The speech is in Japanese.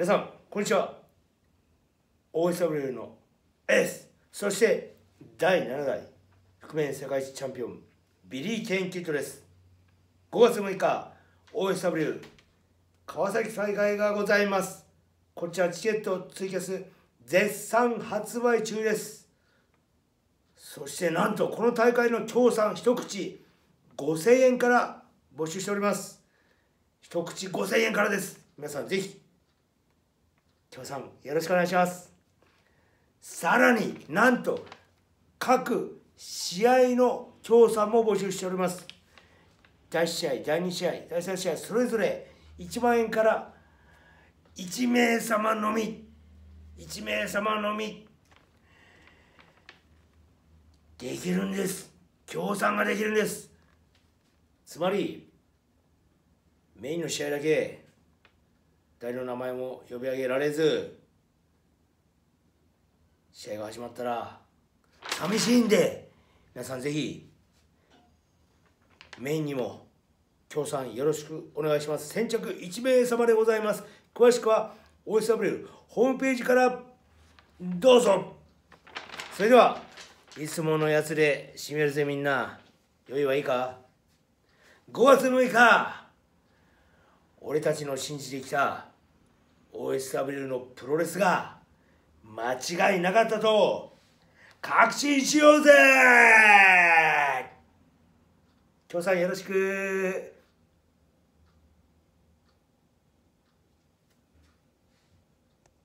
皆さんこんにちは。OSW のエース。そして第7代覆面世界一チャンピオンビリー・ケン・キッドです。5月6日 OSW 川崎大会がございます。こちらチケットツイキャス絶賛発売中です。そしてなんとこの大会の協賛一口5000円から募集しております。一口5000円からです。皆さんぜひ協賛よろしくお願いします。さらになんと各試合の協賛も募集しております。第1試合第2試合第3試合それぞれ1万円から1名様のみ1名様のみできるんです。協賛ができるんです。つまりメインの試合だけ誰の名前も呼び上げられず試合が始まったら寂しいんで皆さんぜひメインにも協賛よろしくお願いします。先着1名様でございます。詳しくは OSW ホームページからどうぞ。それではいつものやつで締めるぜみんな。良いはいいか？5月6日俺たちの信じてきた OSW のプロレスが間違いなかったと確信しようぜ。協賛よろしく。